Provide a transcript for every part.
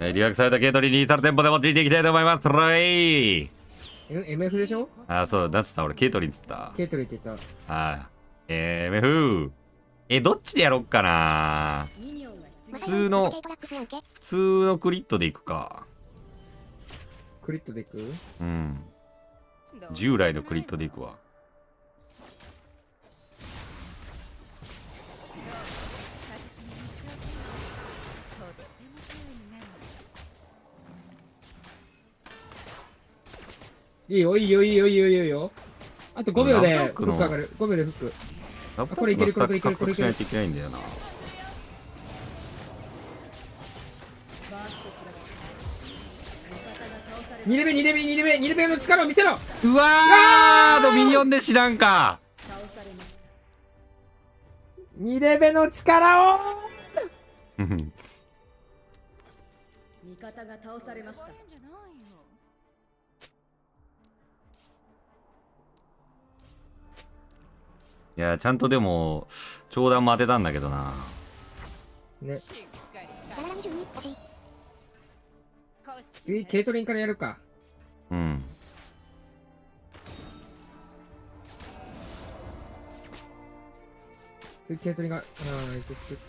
えーリワークされたケイトリンに至るテンポでもついていきたいと思います。ロイ。え MF でしょ？あそうなんつった？俺ケイトリンっつった。ケイトリって言った。あー MF えどっちでやろっかな？普通の普通のクリットでいくか。クリットでいく？うん。従来のクリットでいくわいいよいいよいいよいいよいいよいいよ。あと5秒でフック上がる。5秒でフック。ラップこれいけるのスタックこれいけるいけないんだよな。2レベ2レベ2レベ2レベの力を見せろ。うわードミニオンで知らんか。2レベの力を。うん。味方が倒されましたいやちゃんとでも長弾も当てたんだけどな。ね。次ケイトリンからやるか。うん。次ケイトリンがああ一応スクッと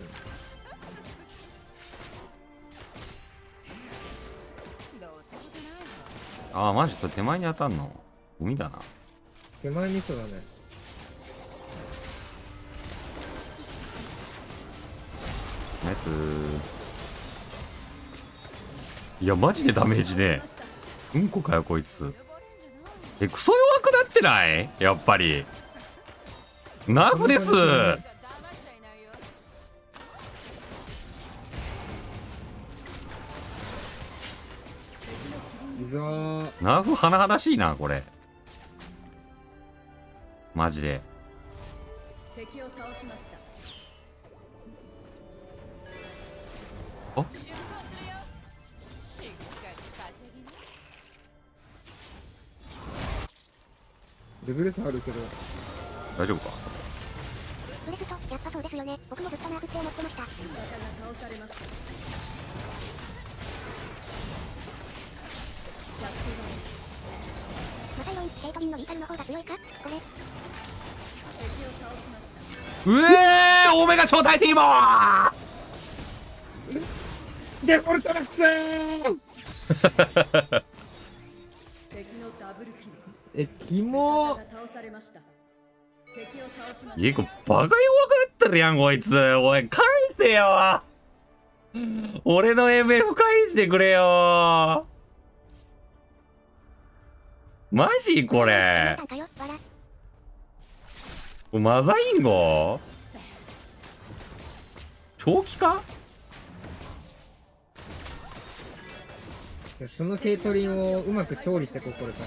あーマジ？それ手前に当たんの？ゴミだな。手前味噌だねナイス。いやマジでダメージね。うんこかよこいつ。えクソ弱くなってない？やっぱり。ナフです。ナフ甚だしいなこれ。マジで。敵を倒しましたあ？レベル差あるけど大丈夫か？ブレスト、やっぱそうですよね。僕もずっとナーフって思ってました。ましたロン、ケイトリンのリータルの方が強いか？これ。うえーオメガ招待ティーモーデフォルトラックスー敵のダブルキルえキモ味方が倒されました敵を倒しまジェイコバカ弱くなってるやんこいつ。おい返せよ。俺の MF 返してくれよ。マジこれ。マザインゴ長期化？じゃあそのケイトリンをうまく調理してこうこれから。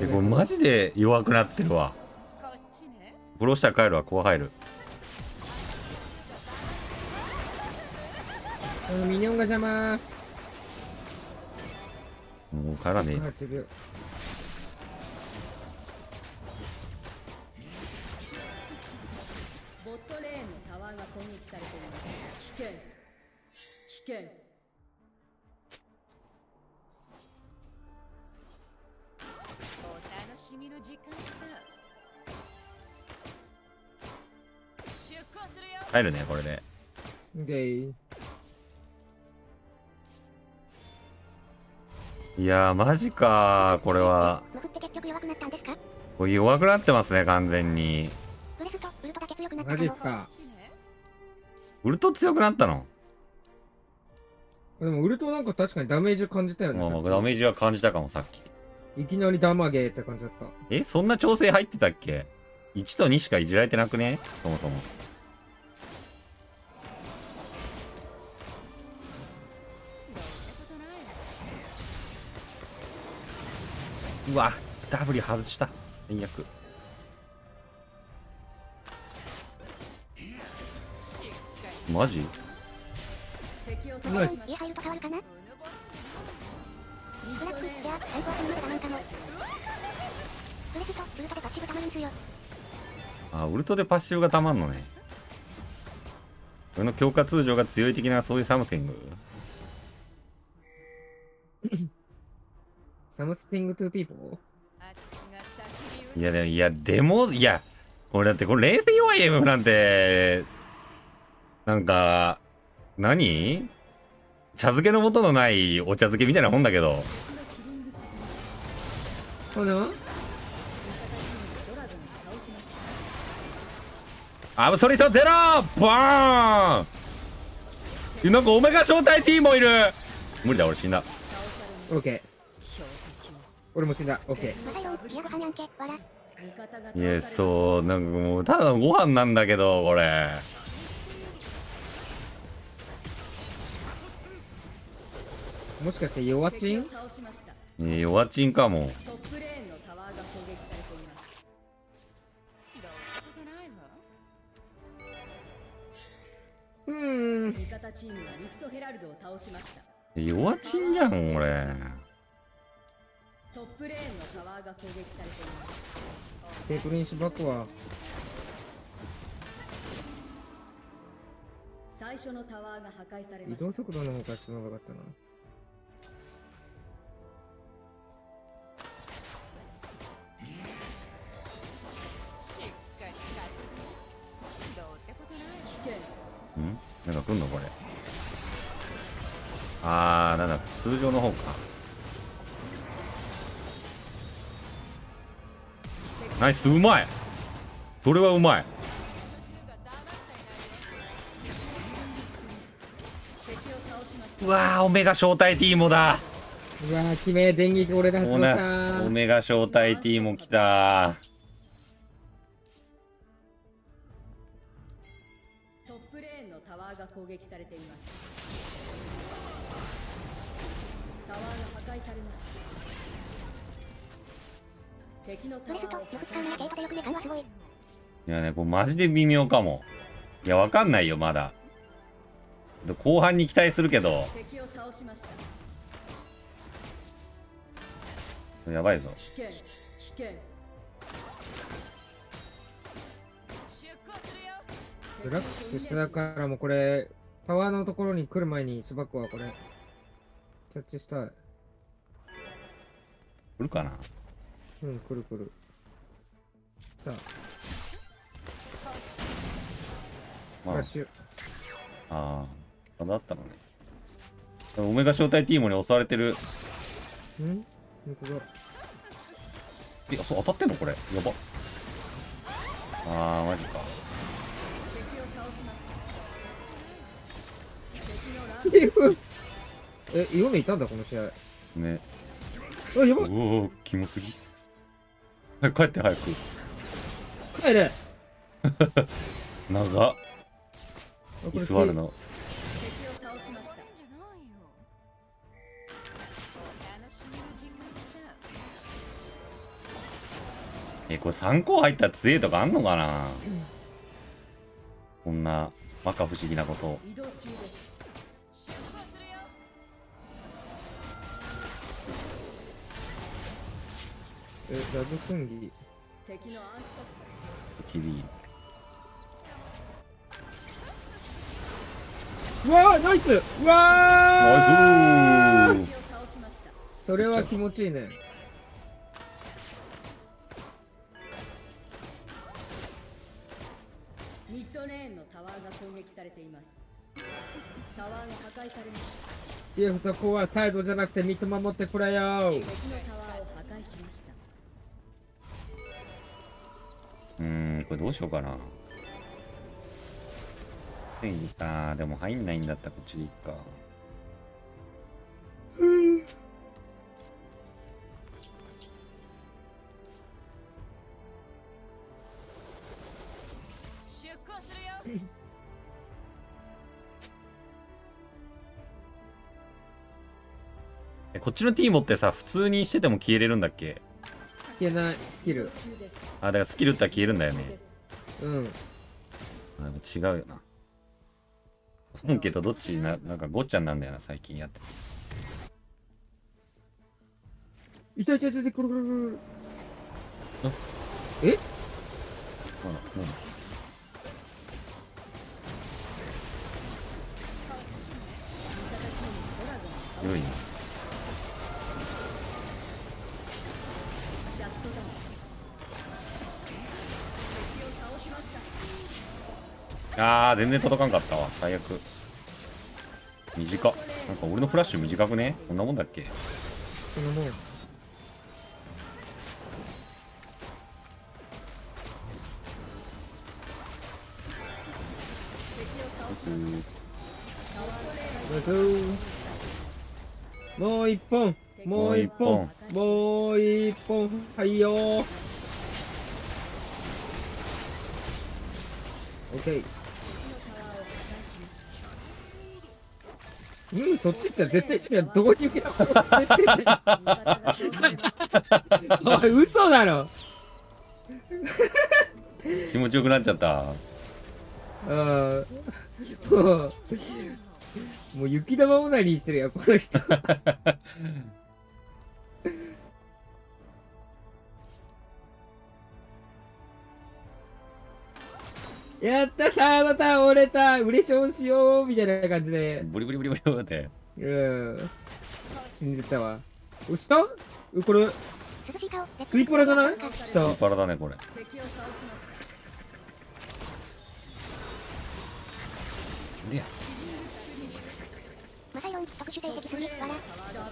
えこれマジで弱くなってるわ。フローしたら帰るわこう入る。このミニオンが邪魔。もう帰らねえな8秒。ボットレーンのタワーが攻撃されています。危険。危険。お楽しみの時間さ。出航するよ帰るねこれで。でいい。やーマジかーこれは。これ弱くなってますね完全に。ブレスとウルトだけ強くなったマジっすか。ウルト強くなったの？でもウルトなんか確かにダメージを感じたよねまあダメージは感じたかもさっき。いきなりダマゲーって感じだった。えそんな調整入ってたっけ？1と2しかいじられてなくね？そもそも。うわダブリ外した。最悪。マジ？ナイスしまし家入ると変わるかな。たブラック、じゃあ、最高点までなんかも。ブレスとウルトでパッシブたまるんすよ。あウルトでパッシブがたまんのね。俺の強化通常が強い的なそういうサムセング。サムスティングトゥーピーポー？いやでもいやでもいやこれだってこれ冷静弱い MF なんて。なんか何？茶漬けの素のないお茶漬けみたいなもんだけど。ほなアブソリットゼロ！バーン！なんかオメガ招待 T もいる。無理だ俺死んだ。オッケー。俺も死んだ。オッケー。いやそうなんかもうただのご飯なんだけどこれもしかして弱チン弱チンかも。うん。弱チンじゃん俺トップレーンのタワーが攻撃され。ていますテープリンシュバックは？最初のタワーが破壊され移ました。動速度の方がちょっと長かったなん？なんか来んのこれ？あーなんだ通常の方か。ナイスうまい。それはうまい？うわーオメガ招待 T もだ。うわー決め電撃俺で発お動したなオメガ招待 T も来たトップレーンのタワーが攻撃されています。タワーが破壊されました。敵のタワーを。いやねこれマジで微妙かも。いやわかんないよまだ。後半に期待するけど。敵を倒しました。やばいぞ。危険危険ブラック下だからもうこれタワーのところに来る前にシュバックはこれキャッチしたい。来るかな？うん来る来る。さあフまあ。ラッシュ。ああだったのね。オメガ招待 T もに襲われてる。ん？本当だ。えそう当たってんのこれ？やば。あーマジか えイオメいたんだこの試合。ね。あやばい。おおキモすぎ。帰って早く。帰れ。長っ。居座るな。えこれ3個入ったら強えとかあんのかな。こんな摩訶不思議なことえラブスンギ敵のアンスキリうわーナイス！うわー！ナイス。それは気持ちいいね。ミッドレーンのタワーが攻撃されています。タワーが破壊されましたジェフそこはサイドじゃなくてミッド守ってくれようんこれどうしようかな。ついにかでも入んないんだったらこっちでいいか。こっちの T 持ってさ普通にしてても消えれるんだっけ？消えないスキル。あだからスキルったら消えるんだよね。うん。あ違うよな。本家とどっちななんかごっちゃんなんだよな最近やってて。いたいたいたいたこれこれこれ。え？あらもう良いな。あー全然届かんかったわ。最悪。短。っなんか俺のフラッシュ短くね？こんなもんだっけ？そのもんもう一本。もう一本。もう一本。はいよー。オうん、そっち行ったら絶対一緒にはどこに行けたかおい、嘘だろ気持ちよくなっちゃったうんもう、もう雪玉オナニーしてるよ、この人。やったさあまた折れたウレションしようみたいな感じで。ブリブリブリブリブリってうん。信じたわ。お、下うこれ、スイポラじゃないス下ー。パラだねこれ敵を倒しましたいや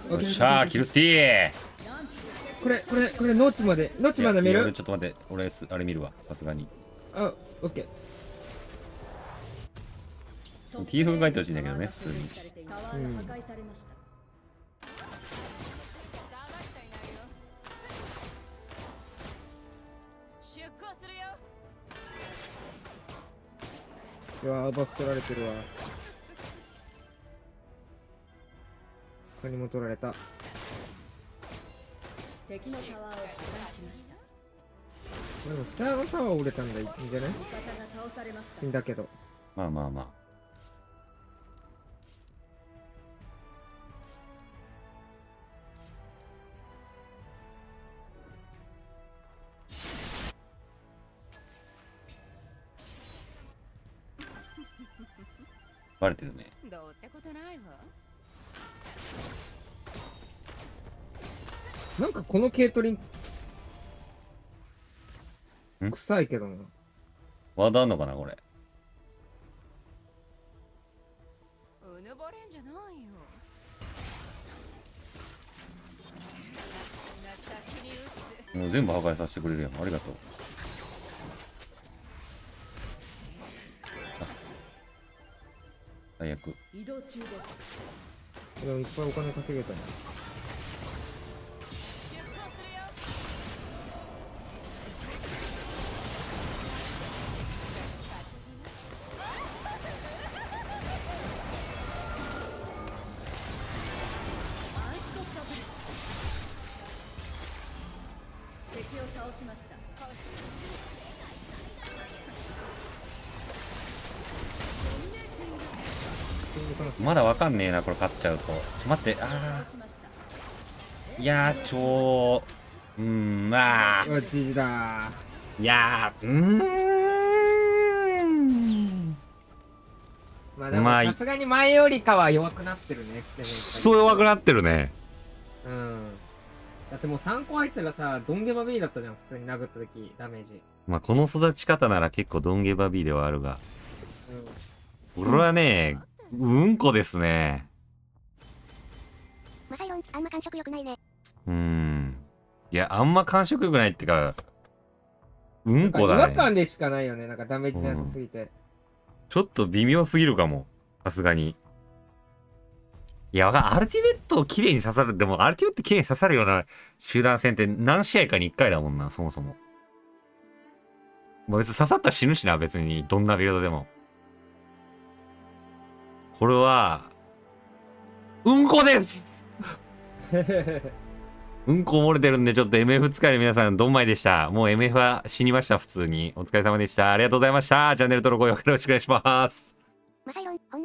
よっしゃーキルスティーこれ、これ、これ、農地まで、農地まで見るちょっと待って俺あれ見るわさすがにあ、オッケー。T 風書いてほしいんだけどね普通にタワーが破壊されました、下がっちゃいないよ出航するよいやー、バック取られてるわ。他にも取られた。敵のタワーを破壊しましたでも下のタワー折れたんだいいんじゃない？死んだけど。まあまあまあ。バレてるね。どうってことないわ。なんかこの軽トリンん。臭いけどな。ワードあんのかなこれ。うぬぼれんじゃないよ。もう全部破壊させてくれるやん。ありがとう。あ。最悪。移動中ですでもいっぱいお金稼げたね。を倒しました。まだわかんねえなこれ勝っちゃうと。ちょっと待ってあ倒しましたーいやー。超うーんまあうわ、じじだ。いやーうーん。まあでもまあさすがに前よりかは弱くなってるね。そ弱くなってるねってもう3個入ったらさ、ドンゲバビーだったじゃん、普通に殴った時、ダメージ。まあこの育ち方なら結構ドンゲバビーではあるが。うん。俺はねう。んこですね。マサイロンあんま感触良くないね。うーん。いやあんま感触良くないってかうんこだね。和感でしかないよね、なんかダメージなさすぎて。ちょっと微妙すぎるかもさすがにいやわかんアルティメットを綺麗に刺さるでもアルティメット綺麗に刺さるような集団戦って何試合かに1回だもんなそもそも。まあ別に刺さったら死ぬしな別にどんなビルドでも。これはうんこです！うんこ漏れてるんでちょっと MF 使いの皆さんどんまいでした。もう MF は死にました普通に。お疲れ様でした。ありがとうございました。チャンネル登録をよろしくお願いします。マサイロンほん